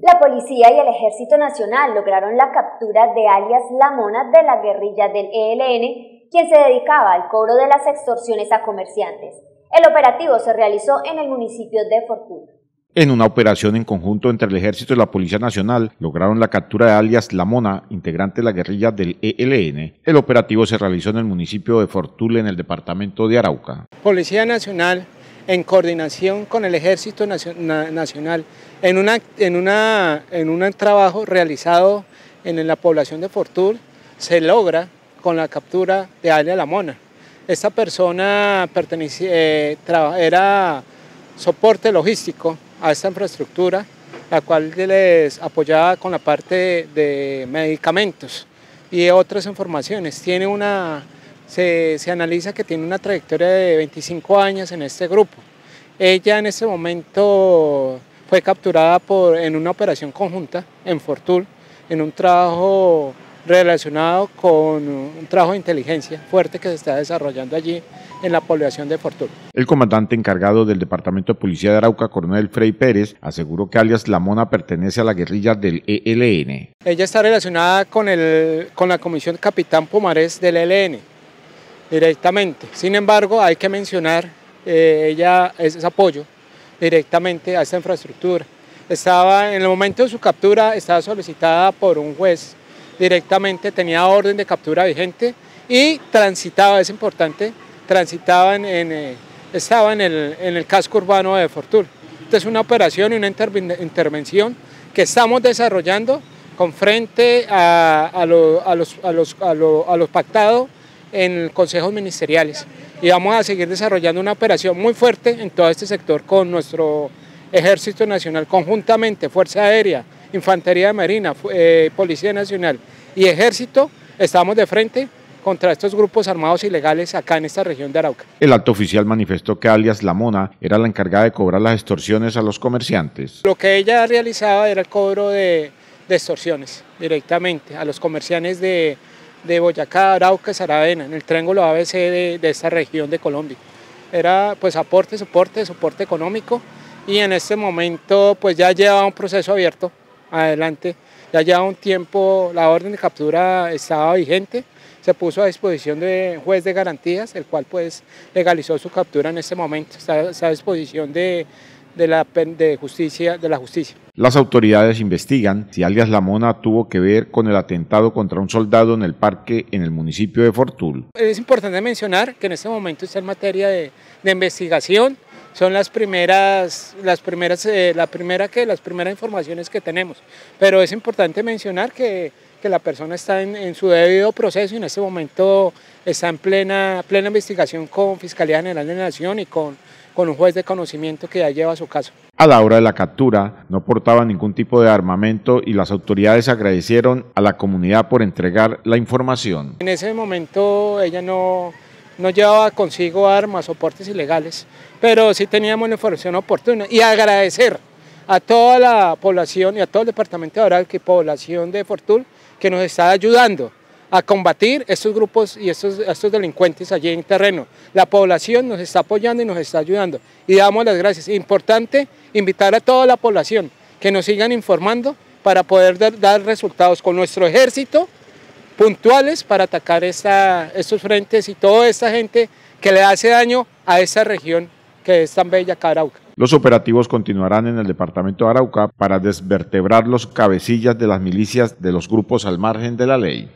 La policía y el Ejército Nacional lograron la captura de alias La Mona de la guerrilla del ELN, quien se dedicaba al cobro de las extorsiones a comerciantes. El operativo se realizó en el municipio de Fortuna. En una operación en conjunto entre el Ejército y la Policía Nacional, lograron la captura de alias La Mona, integrante de la guerrilla del ELN. El operativo se realizó en el municipio de Fortuna, en el departamento de Arauca. Policía Nacional, en coordinación con el Ejército Nacional, en, una, en, una, en un trabajo realizado en la población de Fortul, se logra con la captura de alias La Mona. Esta persona eh, era soporte logístico a esta infraestructura, la cual les apoyaba con la parte de medicamentos y otras informaciones. Tiene una, se, se, analiza que tiene una trayectoria de 25 años en este grupo. Ella en ese momento fue capturada por, en una operación conjunta en Fortul, en un trabajo relacionado con un trabajo de inteligencia fuerte que se está desarrollando allí en la población de Fortuna. El comandante encargado del Departamento de Policía de Arauca, coronel Frey Pérez, aseguró que alias La Mona pertenece a la guerrilla del ELN. Ella está relacionada con, el, con la comisión Capitán Pomarés del ELN directamente. Sin embargo, hay que mencionar, eh, ella es apoyo directamente a esta infraestructura. Estaba, en el momento de su captura, estaba solicitada por un juez directamente, tenía orden de captura vigente y transitaba, es importante, transitaba en, eh, en el, en el, casco urbano de Fortul. Esta es una operación y una intervención que estamos desarrollando con frente a, a, los, a, los, a, los, pactados en consejos ministeriales. Y vamos a seguir desarrollando una operación muy fuerte en todo este sector con nuestro Ejército Nacional, conjuntamente Fuerza Aérea, Infantería de Marina, eh, Policía Nacional y Ejército, estamos de frente contra estos grupos armados ilegales acá en esta región de Arauca. El alto oficial manifestó que alias La Mona era la encargada de cobrar las extorsiones a los comerciantes. Lo que ella realizaba era el cobro de, extorsiones directamente a los comerciantes de, de Boyacá, Arauca, Saravena, en el triángulo ABC de, de esta región de Colombia. Era pues aporte, soporte, soporte económico y en este momento pues ya lleva un proceso abierto adelante. Ya lleva un tiempo, la orden de captura estaba vigente, se puso a disposición de juez de garantías, el cual pues legalizó su captura en este momento, está, a disposición de, la, de, justicia, de la justicia. Las autoridades investigan si alias La Mona tuvo que ver con el atentado contra un soldado en el parque en el municipio de Fortul. Es importante mencionar que en este momento está en materia de, de investigación, son las primeras, las primeras, eh, la primera que, las primeras informaciones que tenemos. Pero es importante mencionar que, que la persona está en, en, su debido proceso y en este momento está en plena, plena investigación con Fiscalía General de la Nación y con, con un juez de conocimiento que ya lleva su caso. A la hora de la captura no portaba ningún tipo de armamento y las autoridades agradecieron a la comunidad por entregar la información. En ese momento ella no, no llevaba consigo armas, soportes ilegales, pero sí teníamos la información oportuna. Y agradecer a toda la población y a todo el departamento de Arauca y población de Fortul que nos está ayudando a combatir estos grupos y estos, estos delincuentes allí en terreno. La población nos está apoyando y nos está ayudando y damos las gracias. Importante invitar a toda la población que nos sigan informando para poder dar, resultados con nuestro ejército puntuales para atacar esta, estos frentes y toda esta gente que le hace daño a esta región que es tan bella acá Arauca. Los operativos continuarán en el departamento de Arauca para desvertebrar los cabecillas de las milicias de los grupos al margen de la ley.